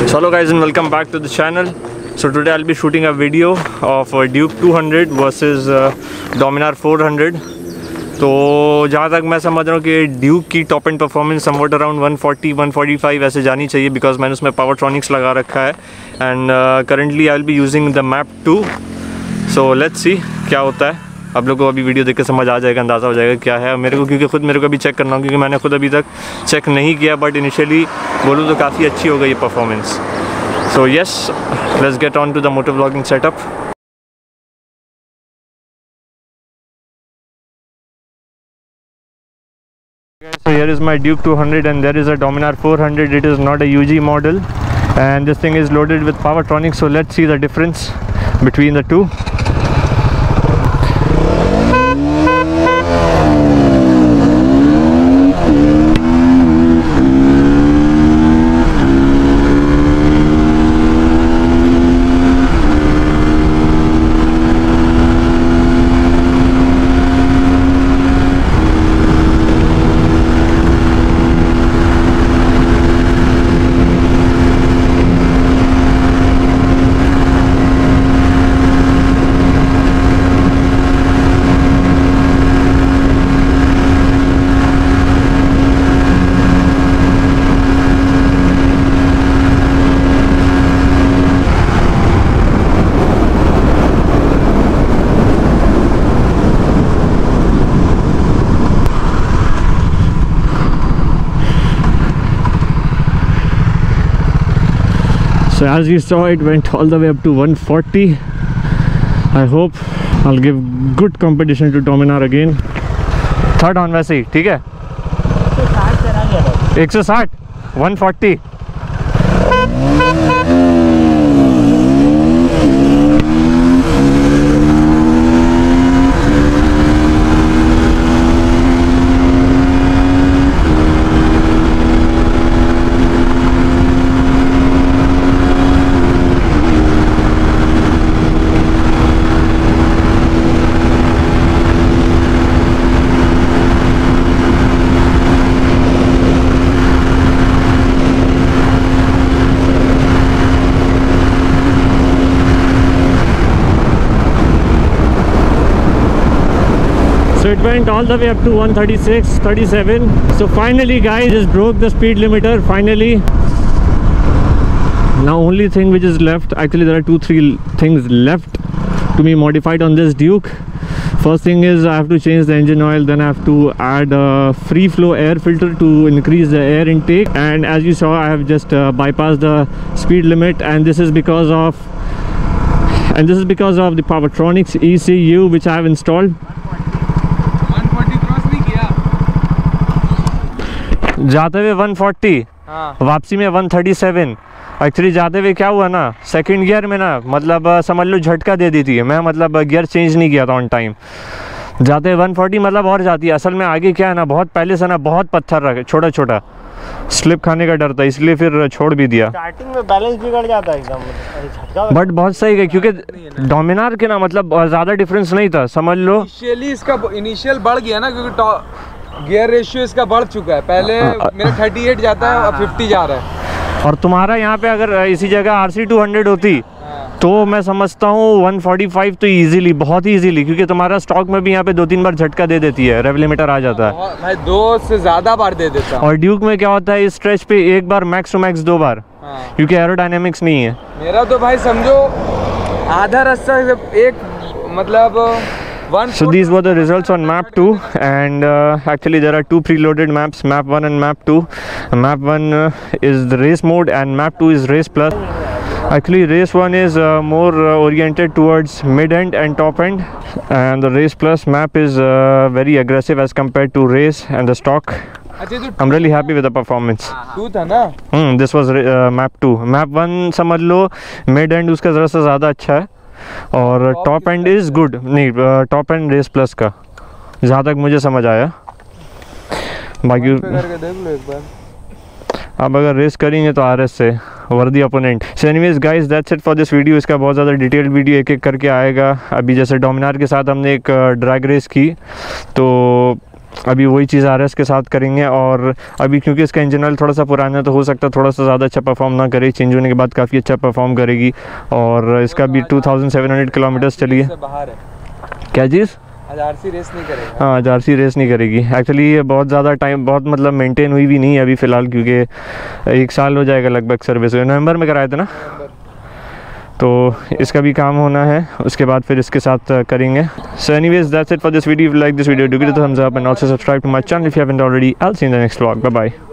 So hello guys and welcome back to the channel. So today I'll be shooting a video of uh, Duke 200 versus uh, Dominar 400. तो जहाँ तक मैं समझ रहा हूँ कि ड्यूक की top end performance somewhat around 140 145 ऐसे जानी चाहिए बिकॉज़ मैंने उसमें पावर ट्रॉनिक्स लगा रखा है and currently I will be using the map too so let's see क्या होता है आप लोग को अभी वीडियो देख के समझ आ जाएगा अंदाज़ा हो जाएगा क्या है मेरे को क्योंकि खुद मेरे को अभी चेक करना हो क्योंकि मैंने खुद अभी तक चेक नहीं किया बट इनिशियली बोलूँ तो काफ़ी अच्छी हो गई performance so yes let's get on to the motor blogging setup So here is my Duke 200 and there is a Dominar 400 it is not a UG model and this thing is loaded with Powertronic so let's see the difference between the two so as you saw it went all the way up to 140 I hope I'll give good competition to Dominar again third on वैसे ही ठीक है 160 140 So it went all the way up to 136, 37. So finally guys just broke the speed limiter finally. Now only thing which is left, actually there are two, three things left to be modified on this Duke. First thing is I have to change the engine oil, then I have to add a free flow air filter to increase the air intake. And as you saw, I have just uh, bypassed the speed limit and this is because of and this is because of the Powertronics ECU which I have installed जाते हुए 140 हाँ। वापसी में 137 actually जाते हुए क्या हुआ ना सेकंड गियर में ना मतलब समझ लो झटका दे दी थी। मैं मतलब गियर चेंज नहीं किया था ऑन टाइम जाते हुए 140 मतलब और जाती है। असल में आगे क्या है ना बहुत पहले से ना बहुत पत्थर रखे छोटा छोटा स्लिप खाने का डर था इसलिए फिर छोड़ भी दिया। स्टार्टिंग में बैलेंस बिगड़ जाता है एकदम। बट बहुत सही है क्योंकि डोमिनार के ना मतलब ज़्यादा डिफरेंस नहीं था समझ लो। इनिशियली इसका इनिशियल बढ़ गया ना क्योंकि गियर रेशियो इसका बढ़ चुका है। पहले मेरा 38 जाता है अब 50 जा रहा है। और तुम्हारा यहाँ पे अगर इसी जगह आर सी टू हंड्रेड होती हाँ। तो मैं समझता हूँ 145 तो इजीली बहुत ही इजीली क्योंकि तुम्हारा स्टॉक में भी यहाँ पे दो तीन बार झटका दे देती है रेवलीमीटर आ जाता है। भाई दो से ज़्यादा बार दे देता हूँ। और ड्यूक में क्या होता है इस स्ट्रेच पे एक बार मैक्स टू मैक्स दो बार हाँ। क्योंकि एरोडायनेमिक्स नहीं है। मेरा तो भाई समझो आधा रास्ता एक मतलब So these were the results on map 2 and uh, actually there are two preloaded maps map 1 and map 2 map 1 uh, is the race mode and map 2 is race plus actually race 1 is uh, more uh, oriented towards mid end and top end and the race plus map is uh, very aggressive as compared to race and the stock अच्छा जो I'm really happy with the performance to था ना hmm this was map to map one समझ लो mid and उसका ज़रा सा ज़्यादा अच्छा है और टॉप एंड इज़ गुड नहीं टॉप एंड रेस प्लस का। जहाँ तक मुझे समझ आया। बाकी पे करके देख लो एक बार। अब अगर रेस करेंगे तो आर एस से worthy opponent so anyways guys that's it for this video इसका बहुत ज़्यादा डिटेल्ड वीडियो एक एक करके आएगा। अभी जैसे डोमिनार के साथ हमने एक ड्रैग रेस की तो अभी वही चीज़ आर एस के साथ करेंगे और अभी क्योंकि इसका इंजन ऑयल थोड़ा सा पुराना है तो हो सकता है थोड़ा सा ज़्यादा अच्छा परफॉर्म ना करे। चेंज होने के बाद काफ़ी अच्छा परफॉर्म करेगी और इसका भी 2700 किलोमीटर्स चली है से बाहर है। क्या चीज़? आज आरसी रेस नहीं करेगा। हाँ जारसी रेस नहीं करेगी। एक्चुअली ये बहुत ज़्यादा टाइम बहुत मतलब मेंटेन हुई भी नहीं है अभी फ़िलहाल क्योंकि एक साल हो जाएगा लगभग सर्विस नवंबर में कराए थे ना? तो इसका भी काम होना है उसके बाद फिर इसके साथ uh, करेंगे। So anyways that's it for this video like this video do the thumbs up and also subscribe to my channel if you haven't already I will see in the next vlog bye bye